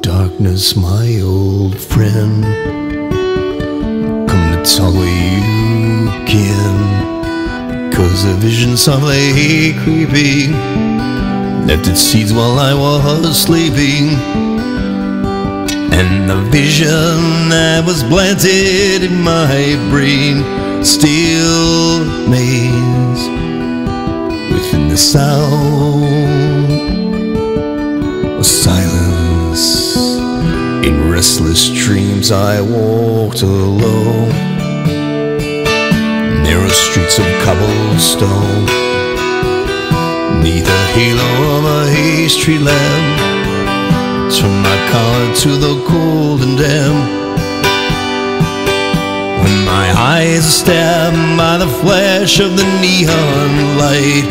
darkness, my old friend. Come to talk with you again. Cause a vision softly creeping left its seeds while I was sleeping. And the vision that was planted in my brain still remains within the sound of silence. In restless dreams, I walked alone. Narrow streets of cobblestone, neath the halo of a hay lamp. Turn my collar to the cold and damp. When my eyes are stabbed by the flash of the neon light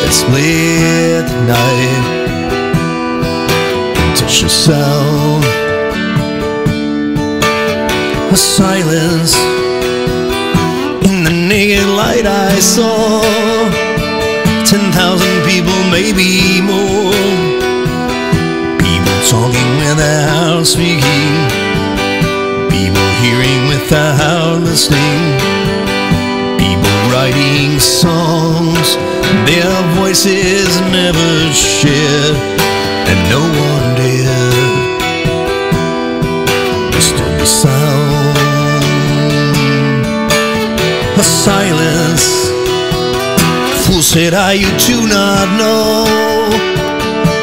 that split the night touch the sound of silence. In the naked light, I saw ten thousand people, maybe more. People talking without speaking. People hearing without listening. People writing songs. Their voices never shared, of silence. Fool said I, you do not know.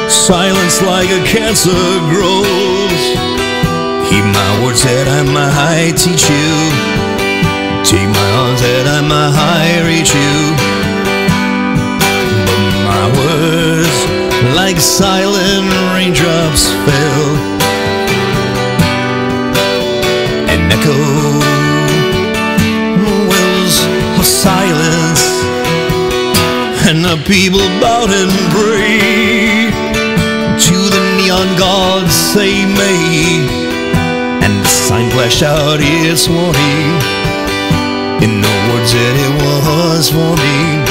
Silence like a cancer grows. Heed my words that I might teach you. Take my arms that I might reach you. But my words, like silent raindrops, fell and echo wells of silence. And the people bowed and prayed to the neon gods, say may. And the sign flashed out its warning in the words that it was warning.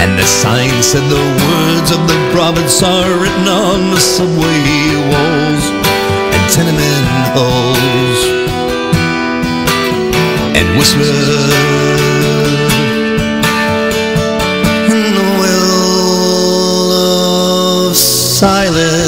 And the sign said the words of the prophets are written on the subway walls and tenement halls and whispered in the well of silence.